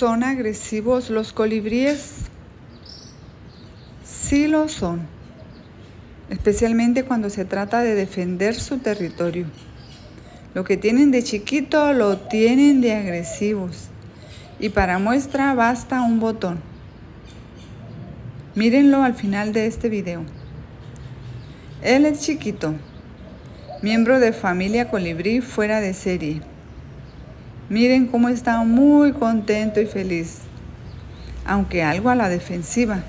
¿Son agresivos los colibríes? Sí lo son, especialmente cuando se trata de defender su territorio. Lo que tienen de chiquito lo tienen de agresivos. Y para muestra basta un botón. Mírenlo al final de este video. Él es chiquito, miembro de familia colibrí fuera de serie. Miren cómo está muy contento y feliz, aunque algo a la defensiva.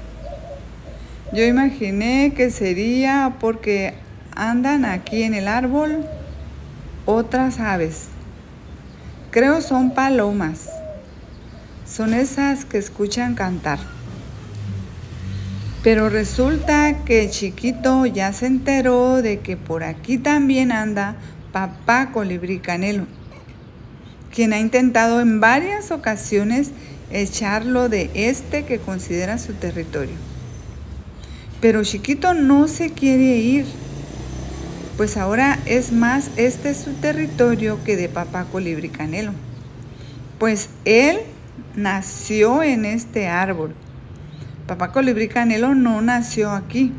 Yo imaginé que sería porque andan aquí en el árbol otras aves. Creo son palomas. Son esas que escuchan cantar. Pero resulta que Chiquito ya se enteró de que por aquí también anda papá colibrí canelo quien ha intentado en varias ocasiones echarlo de este que considera su territorio. Pero Chiquito no se quiere ir, pues ahora es más este su territorio que de papá colibrí canelo. Pues él nació en este árbol. Papá colibrí canelo no nació aquí.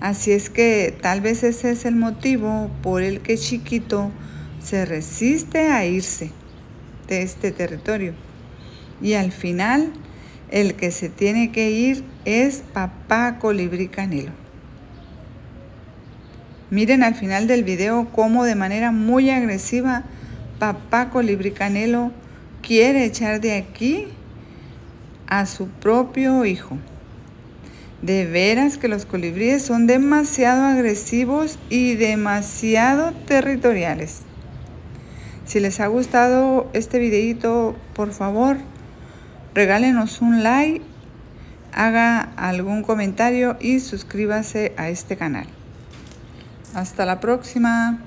Así es que tal vez ese es el motivo por el que Chiquito se resiste a irse de este territorio. Y al final, el que se tiene que ir es papá colibrí canelo. Miren al final del video cómo de manera muy agresiva papá colibrí canelo quiere echar de aquí a su propio hijo. De veras que los colibríes son demasiado agresivos y demasiado territoriales. Si les ha gustado este videito, por favor, regálenos un like, haga algún comentario y suscríbase a este canal. Hasta la próxima.